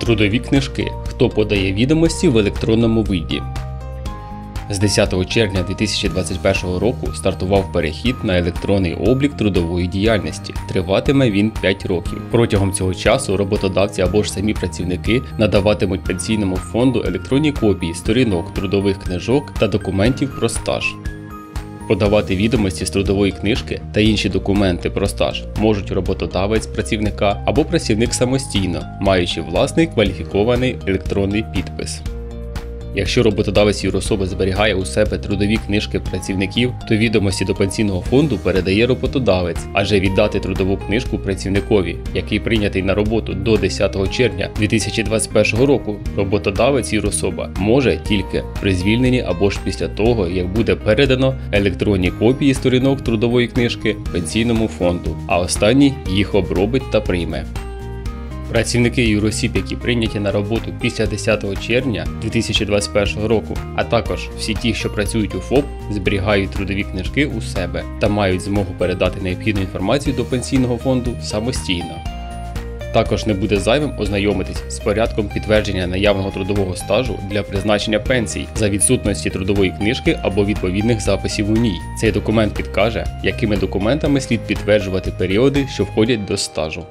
Трудові книжки. Хто подає відомості в електронному виді. З 10 червня 2021 року стартував перехід на електронний облік трудової діяльності. Триватиме він 5 років. Протягом цього часу роботодавці або ж самі працівники надаватимуть пенсійному фонду електронні копії сторінок трудових книжок та документів про стаж. Подавати відомості з трудової книжки та інші документи про стаж можуть роботодавець працівника або працівник самостійно, маючи власний кваліфікований електронний підпис. Якщо роботодавець юрособи зберігає у себе трудові книжки працівників, то відомості до пенсійного фонду передає роботодавець, адже віддати трудову книжку працівникові, який прийнятий на роботу до 10 червня 2021 року, роботодавець юрособа може тільки при звільненні або ж після того, як буде передано електронні копії сторінок трудової книжки пенсійному фонду, а останній їх обробить та прийме. Працівники юросіб, які прийняті на роботу після 10 червня 2021 року, а також всі ті, що працюють у ФОП, зберігають трудові книжки у себе та мають змогу передати необхідну інформацію до пенсійного фонду самостійно. Також не буде зайвим ознайомитись з порядком підтвердження наявного трудового стажу для призначення пенсій за відсутності трудової книжки або відповідних записів у ній. Цей документ підкаже, якими документами слід підтверджувати періоди, що входять до стажу.